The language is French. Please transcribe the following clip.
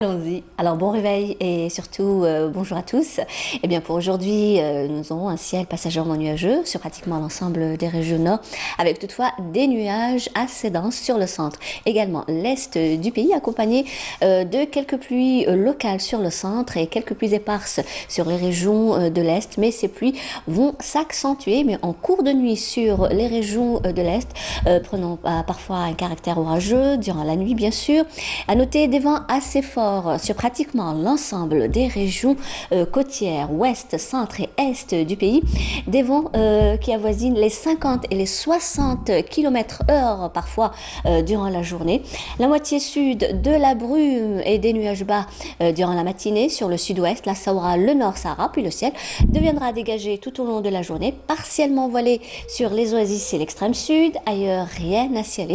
Allons-y. Alors bon réveil et surtout euh, bonjour à tous. Eh bien pour aujourd'hui, euh, nous aurons un ciel passagèrement nuageux sur pratiquement l'ensemble des régions nord, avec toutefois des nuages assez denses sur le centre. Également l'est du pays, accompagné euh, de quelques pluies locales sur le centre et quelques pluies éparses sur les régions de l'est. Mais ces pluies vont s'accentuer, mais en cours de nuit sur les régions de l'est, prenant parfois un caractère orageux durant la nuit, bien sûr. À noter des vents assez forts sur pratiquement l'ensemble des régions euh, côtières, ouest, centre et est du pays, des vents euh, qui avoisinent les 50 et les 60 km heure parfois euh, durant la journée. La moitié sud de la brume et des nuages bas durant la matinée. Sur le sud-ouest, là ça aura le nord Sahara, puis le ciel deviendra dégagé tout au long de la journée, partiellement voilé sur les oasis et l'extrême sud, ailleurs rien à ciel